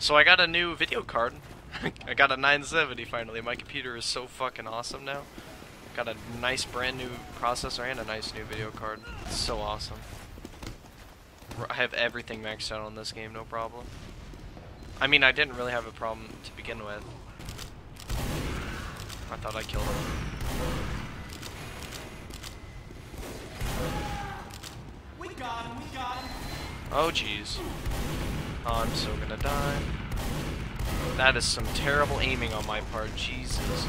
So I got a new video card. I got a 970 finally. My computer is so fucking awesome now. Got a nice brand new processor and a nice new video card. It's so awesome. I have everything maxed out on this game, no problem. I mean, I didn't really have a problem to begin with. I thought I killed him. We got him, we got him. Oh jeez. I'm so gonna die. That is some terrible aiming on my part, Jesus.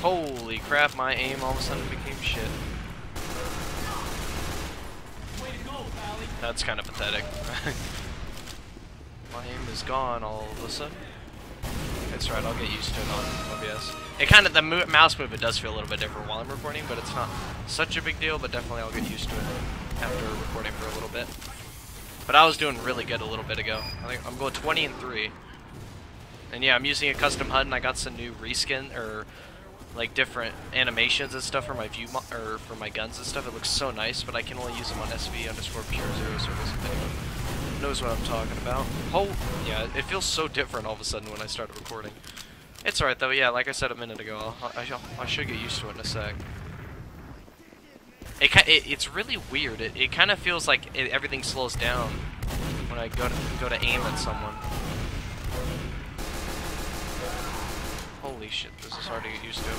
Holy crap, my aim all of a sudden became shit. That's kind of pathetic. my aim is gone all of a sudden. It's right, I'll get used to it on OBS. It kind of, the mo mouse movement does feel a little bit different while I'm recording, but it's not such a big deal, but definitely I'll get used to it after recording for a little bit. But I was doing really good a little bit ago. I think I'm going 20 and 3. And yeah, I'm using a custom HUD and I got some new reskin, or like different animations and stuff for my view or for my guns and stuff. It looks so nice, but I can only use them on SV underscore pure zero service knows what I'm talking about. Oh, yeah, it feels so different all of a sudden when I started recording. It's alright though, yeah, like I said a minute ago, I'll, I, I should get used to it in a sec. It, it it's really weird. It, it kind of feels like it, everything slows down when I go to go to aim at someone. Holy shit, this is hard to get used to.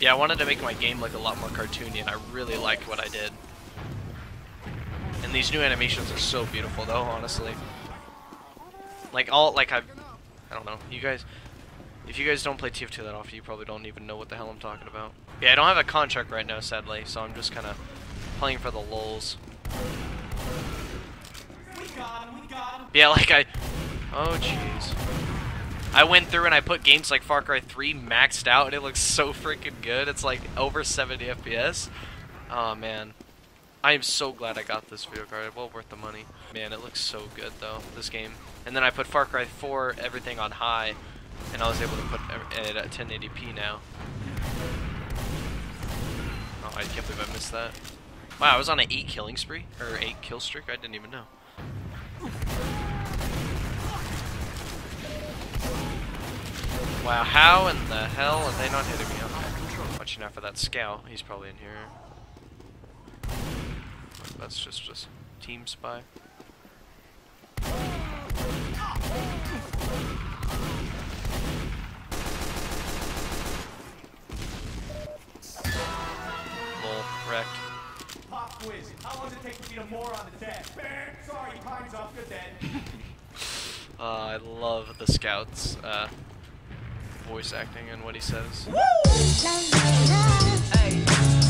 Yeah, I wanted to make my game look a lot more cartoony, and I really liked what I did. And these new animations are so beautiful, though, honestly. Like, all, like, I've, I don't know, you guys, if you guys don't play TF2 that often, you probably don't even know what the hell I'm talking about. Yeah, I don't have a contract right now, sadly, so I'm just kind of playing for the lulz. We got him, we got him. Yeah, like I, oh jeez. I went through and I put games like Far Cry 3 maxed out and it looks so freaking good. It's like over 70 FPS. Oh man. I am so glad I got this video card. Well worth the money. Man, it looks so good though, this game. And then I put Far Cry 4 everything on high and I was able to put it at 1080p now. Oh, I can't believe I missed that. Wow, I was on an 8 killing spree? Or 8 kill streak? I didn't even know. Wow, how in the hell are they not hitting me? Okay. Watching out for that scout. He's probably in here. That's just just team spy. Lol, wrecked. Pop quiz. How long does it take to beat a moron to death? Bang. Sorry, time's up. Good then. Uh, I love the scouts uh, voice acting and what he says. Hey.